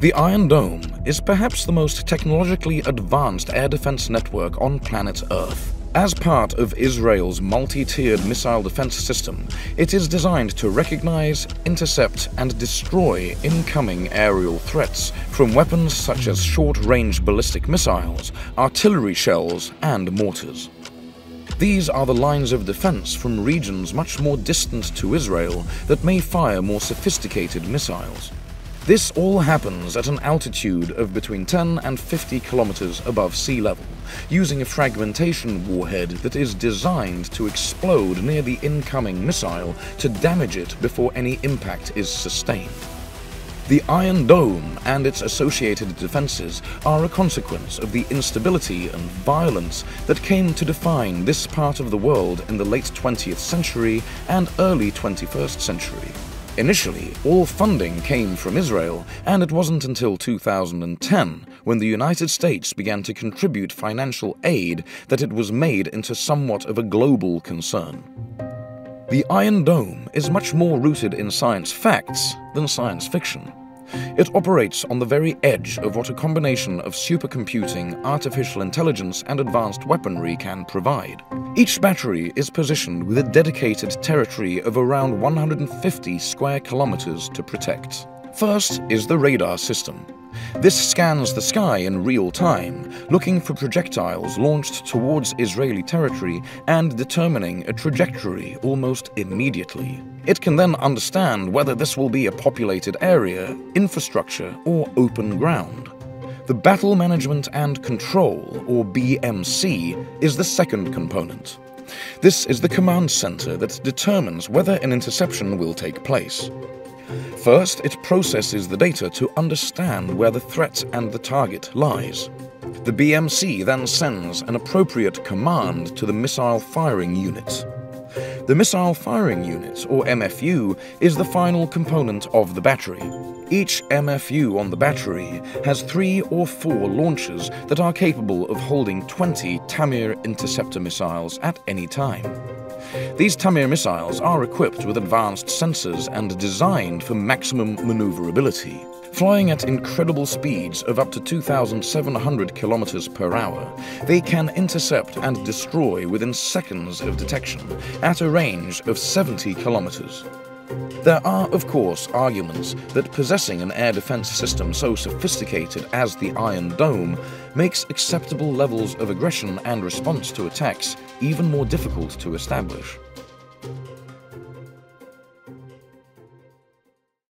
The Iron Dome is perhaps the most technologically advanced air defense network on planet Earth. As part of Israel's multi-tiered missile defense system, it is designed to recognize, intercept, and destroy incoming aerial threats from weapons such as short-range ballistic missiles, artillery shells, and mortars. These are the lines of defense from regions much more distant to Israel that may fire more sophisticated missiles. This all happens at an altitude of between 10 and 50 kilometers above sea level, using a fragmentation warhead that is designed to explode near the incoming missile to damage it before any impact is sustained. The Iron Dome and its associated defenses are a consequence of the instability and violence that came to define this part of the world in the late 20th century and early 21st century. Initially, all funding came from Israel, and it wasn't until 2010, when the United States began to contribute financial aid, that it was made into somewhat of a global concern. The Iron Dome is much more rooted in science facts than science fiction. It operates on the very edge of what a combination of supercomputing, artificial intelligence, and advanced weaponry can provide. Each battery is positioned with a dedicated territory of around 150 square kilometers to protect. First is the radar system. This scans the sky in real time, looking for projectiles launched towards Israeli territory and determining a trajectory almost immediately. It can then understand whether this will be a populated area, infrastructure, or open ground. The Battle Management and Control, or BMC, is the second component. This is the command center that determines whether an interception will take place. First, it processes the data to understand where the threat and the target lies. The BMC then sends an appropriate command to the missile firing unit. The Missile Firing Unit, or MFU, is the final component of the battery. Each MFU on the battery has three or four launchers that are capable of holding 20 Tamir interceptor missiles at any time. These Tamir missiles are equipped with advanced sensors and designed for maximum maneuverability. Flying at incredible speeds of up to 2,700 kilometers per hour, they can intercept and destroy within seconds of detection at a range of 70 kilometers. There are, of course, arguments that possessing an air defense system so sophisticated as the Iron Dome makes acceptable levels of aggression and response to attacks even more difficult to establish.